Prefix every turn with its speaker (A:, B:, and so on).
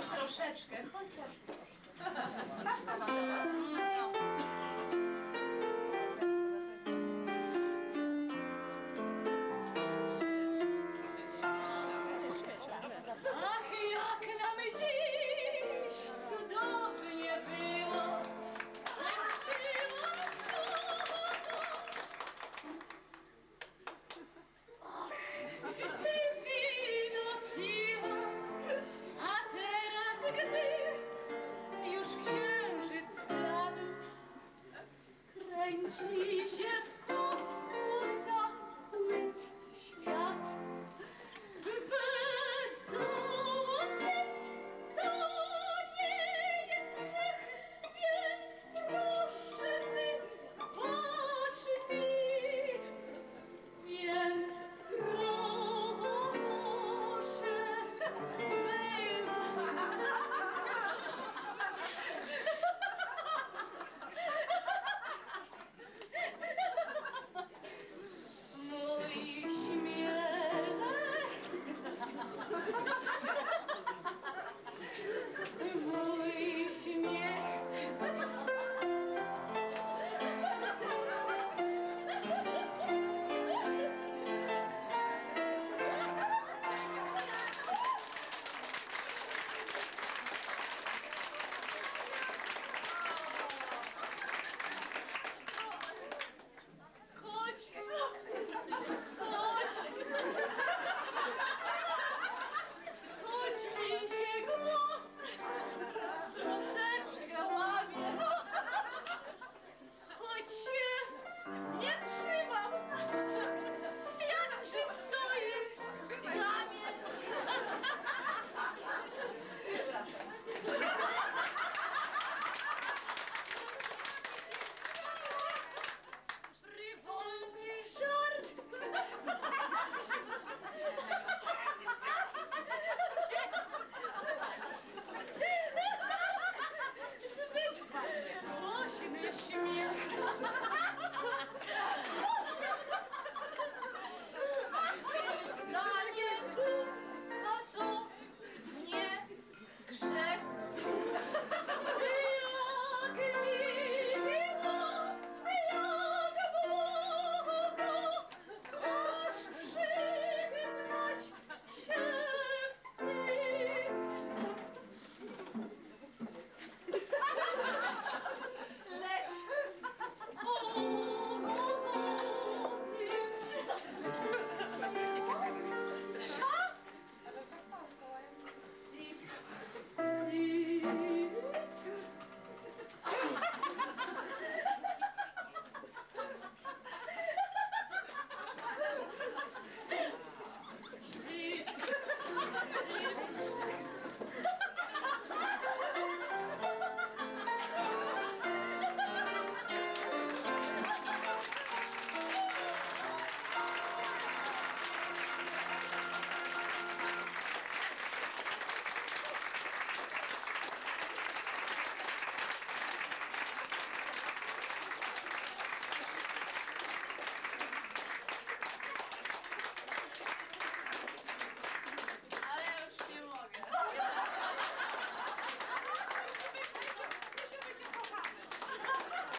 A: troszeczkę, chociaż troszkę.